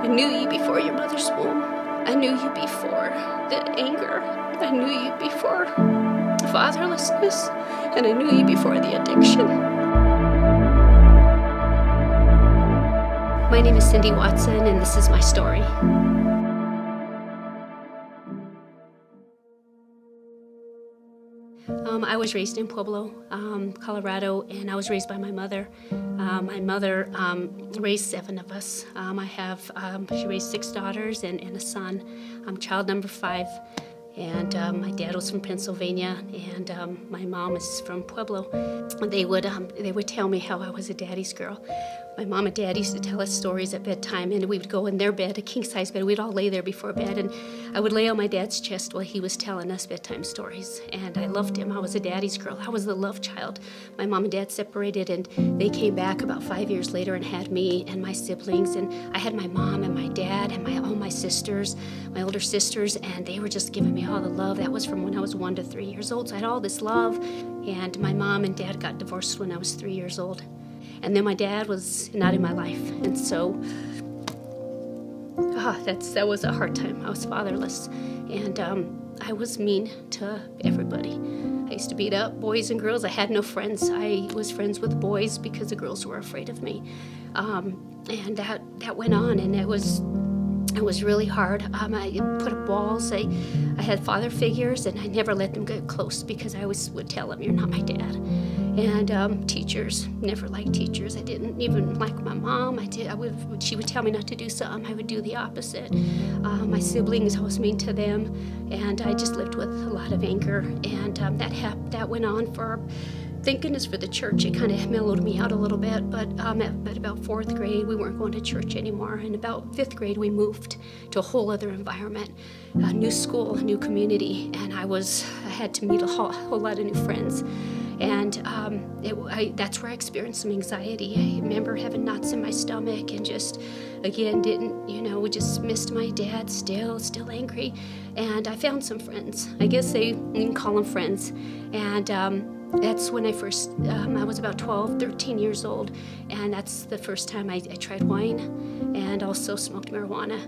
I knew you before your mother's womb. I knew you before the anger. I knew you before fatherlessness. And I knew you before the addiction. My name is Cindy Watson, and this is my story. Um, I was raised in Pueblo, um, Colorado, and I was raised by my mother. Um, my mother um, raised seven of us. Um, I have, um, she raised six daughters and, and, a son. I'm child number five, and my dad was from Pennsylvania, and my mom is from Pueblo. They would, they would tell me how I was a daddy's girl. My mom and dad used to tell us stories at bedtime, and we would go in their bed, a king size bed. We'd all lay there before bed, and I would lay on my dad's chest while he was telling us bedtime stories. And I loved him. I was a daddy's girl. I was the love child. My mom and dad separated, and they came back about five years later and had me and my siblings. And I had my mom and my dad and my all my sisters, my older sisters, and they were just giving me all the love. That was from when I was one to three years old. So I had all this love. And my mom and dad got divorced when I was three years old. And then my dad was not in my life. And so ah, that's, that was a hard time. I was fatherless. And um, I was mean to everybody. I used to beat up boys and girls. I had no friends. I was friends with boys because the girls were afraid of me. Um, and that, that went on, and it was it was really hard. Um, I put up walls. I, I had father figures, and I never let them get close because I always would tell them, "You're not my dad." And um, teachers, never liked teachers. I didn't even like my mom. I did. I would. She would tell me not to do something. I would do the opposite. Uh, my siblings, I was mean to them, and I just lived with a lot of anger. And um, that that went on for thank goodness for the church. It kind of mellowed me out a little bit, but um, at, at, about fourth grade, we weren't going to church anymore. And about fifth grade, we moved to a whole other environment, a new school, a new community, and I was I had to meet a whole, whole lot of new friends. And um, it, I, that's where I experienced some anxiety. I remember having knots in my stomach and just, again, didn't, you know, we just missed my dad still, still angry. And I found some friends. I guess they, can call them friends. And um, that's when I first, um, I was about 12, 13 years old, and that's the first time I, I tried wine and also smoked marijuana.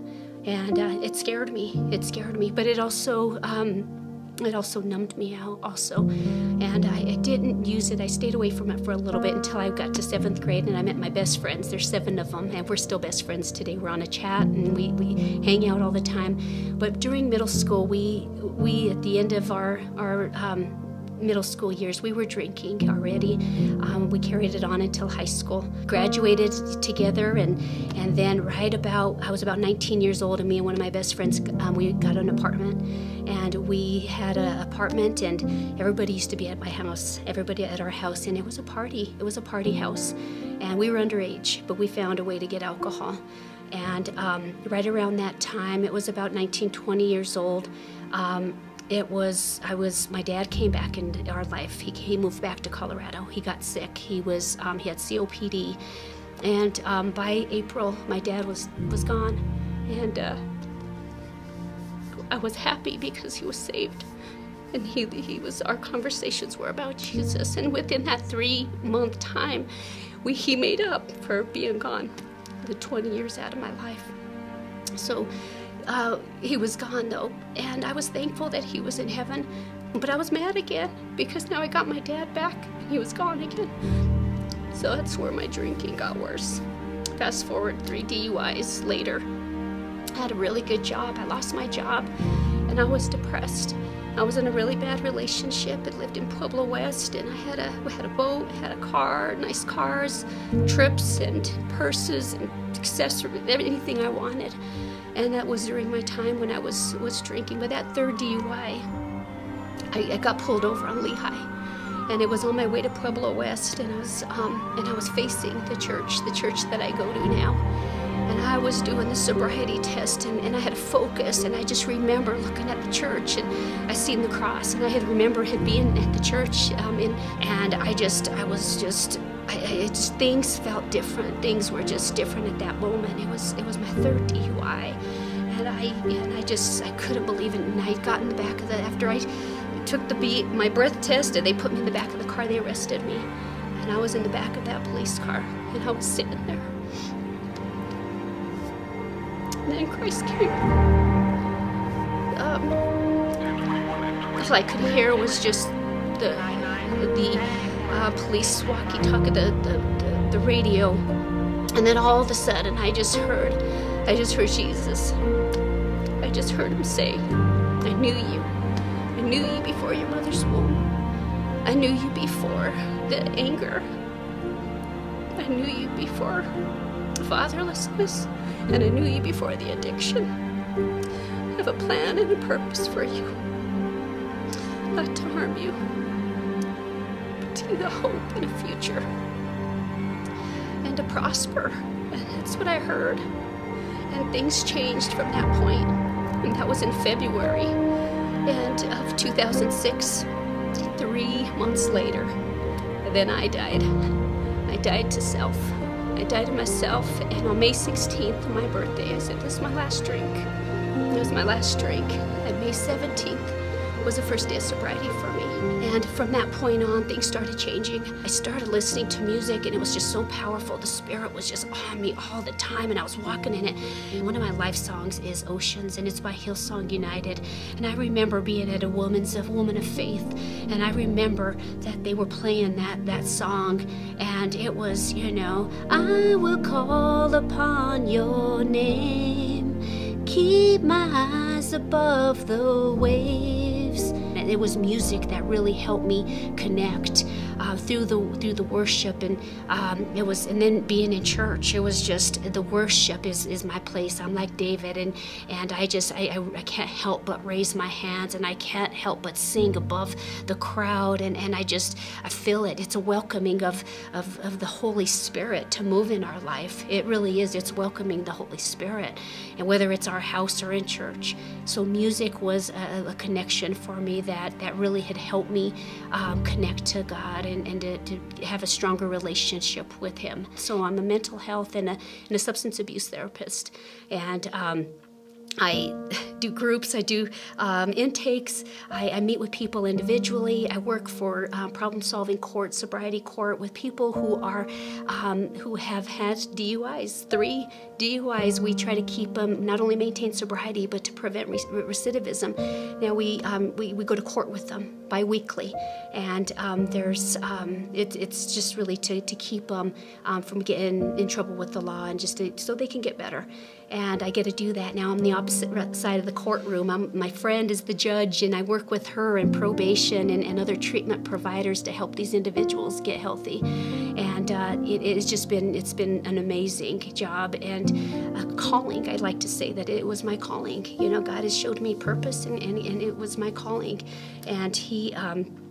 And uh, it scared me, it scared me, but it also, um, it also numbed me out also. And I, I, didn't use it. I stayed away from it for a little bit until i got to seventh grade and i met my best friends. There's seven of them and we're still best friends today. We're on a chat and we, we hang out all the time. But during middle school we we at the end of our our um, middle school years, we were drinking already. Um, we carried it on until high school. Graduated together, and and then right about I was about 19 years old, and me and one of my best friends um, we got an apartment, and we had an apartment, and everybody used to be at my house. Everybody at our house, and it was a party. It was a party house, and we were underage, but we found a way to get alcohol. And um, right around that time, it was about 19, 20 years old. Um, it was I was my dad came back into our life. He, he moved back to Colorado. He got sick. He was um, he had COPD, and um, by April my dad was was gone, and uh, I was happy because he was saved, and he he was our conversations were about Jesus, and within that three month time, we he made up for being gone, the 20 years out of my life. So uh, he was gone though, and I was thankful that he was in heaven. But I was mad again because now I got my dad back and he was gone again. So that's where my drinking got worse. Fast forward three DUIs later. I had a really good job. I lost my job and I was depressed. I was in a really bad relationship. I lived in Pueblo West and I had a had a boat, had a car, nice cars, trips and purses and accessories, anything I wanted. And that was during my time when I was, was drinking. But that third DUI, I, I got pulled over on Lehigh and it was on my way to Pueblo West, and I was um, and I was facing the church, the church that I go to now, and I was doing the sobriety test, and, and I had a focus, and I just remember looking at the church, and I seen the cross, and I had remember had been at the church, um, and and I just I was just I, just, things felt different. Things were just different at that moment. It was it was my third DUI, and I and I just I couldn't believe it. And I got in the back of the after I took the beat my breath test, and they put me in the back of the car. They arrested me, and I was in the back of that police car, and I was sitting there. And then Christ came. Um, all I could hear was just the the uh, police walkie-talkie, the, the, the, the radio. And then all of a sudden, I just heard, I just heard Jesus. I just heard him say, I knew you. I knew you before your mother's womb. I knew you before the anger. I knew you before the fatherlessness. And I knew you before the addiction. I have a plan and a purpose for you. Not to harm you, to the hope and a future. And to prosper. And that's what I heard. And things changed from that point. And that was in February and of 2006. Three months later, then I died. I died to self. I died to myself, and on May 16th, my birthday, I said, This is my last drink. It was my last drink. And May 17th was the first day of sobriety for me. And from that point on, things started changing. I started listening to music, and it was just so powerful. The Spirit was just on me all the time, and I was walking in it. One of my life songs is Oceans, and it's by Hillsong United. And I remember being at a woman's a woman of faith, and I remember that they were playing that that song, and it was, you know, I will call upon your name, keep my above the waves. And it was music that really helped me connect uh, through the through the worship and um, it was and then being in church it was just the worship is, is my place. I'm like David and and I just I, I, I can't help but raise my hands and I can't help but sing above the crowd and, and I just I feel it. It's a welcoming of, of of the Holy Spirit to move in our life. It really is. It's welcoming the Holy Spirit. And whether it's our house or in church. So music was a, a connection for me that that really had helped me um, connect to God and, and to, to, have a stronger relationship with Him. So I'm a mental health and a, and a substance abuse therapist, and um, I do groups, I do um, intakes, I, I, meet with people individually. I work for uh, problem solving court, sobriety court with people who are um, who have had DUIs, three DUIs. We try to keep them not only maintain sobriety but to prevent re recidivism. Now we, um, we we go to court with them biweekly, and um, there's um, it, it's just really to, to keep them um, from getting in trouble with the law and just to, so they can get better and I get to do that now. I'm the opposite side of the courtroom. I'm, my friend is the judge, and I work with her and probation and, and other treatment providers to help these individuals get healthy. And uh, it, it's just been it's been an amazing job and a calling. I'd like to say that it was my calling. You know, God has showed me purpose, and, and, and it was my calling. And He. Um,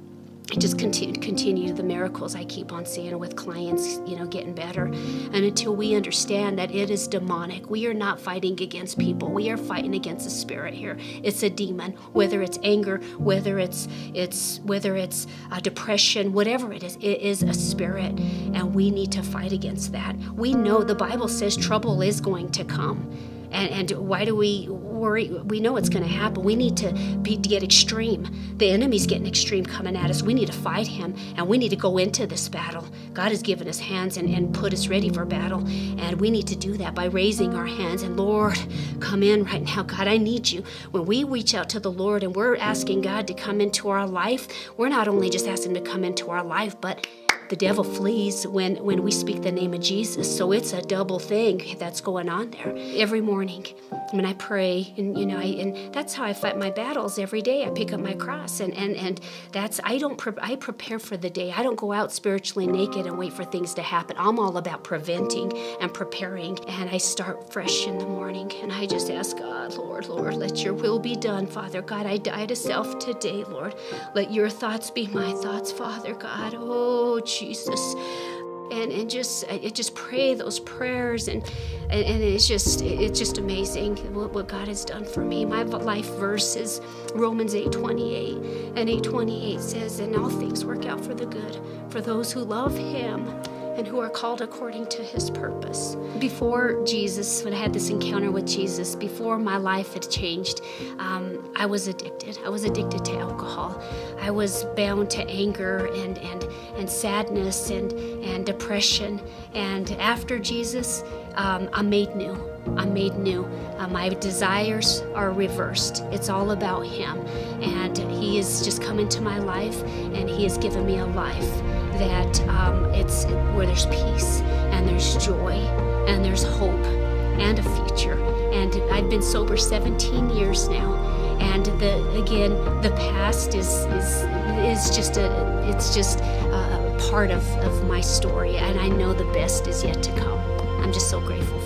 I just continue, continue the miracles I keep on seeing with clients, you know, getting better. And until we understand that it is demonic, we are not fighting against people. We are fighting against a spirit here. It's a demon, whether it's anger, whether it's it's whether it's uh, depression, whatever it is, it is a spirit, and we need to fight against that. We know the Bible says trouble is going to come. And, and why do we worry? We know it's going to happen. We need to, be, to get extreme. The enemy's getting extreme coming at us. We need to fight him and we need to go into this battle. God has given us hands and, and put us ready for battle. And we need to do that by raising our hands. And Lord, come in right now. God, I need you. When we reach out to the Lord and we're asking God to come into our life, we're not only just asking to come into our life, but the devil flees when, when we speak the name of Jesus. So it's a double thing that's going on there. Every morning when I pray, and you know, I, and that's how I fight my battles every day. I pick up my cross, and and and that's I don't pre- I prepare for the day. I don't go out spiritually naked and wait for things to happen. I'm all about preventing and preparing, and I start fresh in the morning. And I just ask God, Lord, Lord, let Your will be done, Father God. I die to self today, Lord. Let Your thoughts be my thoughts, Father God. Oh. Jesus. And, and just it just pray those prayers and, and, it's just it's just amazing what, what God has done for me. My life verse is Romans 8 28. And 8 28 says, And all things work out for the good for those who love him and who are called according to his purpose. Before Jesus, when I had this encounter with Jesus, before my life had changed, um, I was addicted. I was addicted to alcohol. I was bound to anger and, and, and sadness and, and depression. And after Jesus, um, I'm made new. I'm made new. Uh, my desires are reversed. It's all about Him. And He has just come into my life and He has given me a life that um, it's where there's peace and there's joy and there's hope and a future. And I've been sober 17 years now. And the again, the past is is is just a it's just a part of, of my story, and I know the best is yet to come. I'm just so grateful.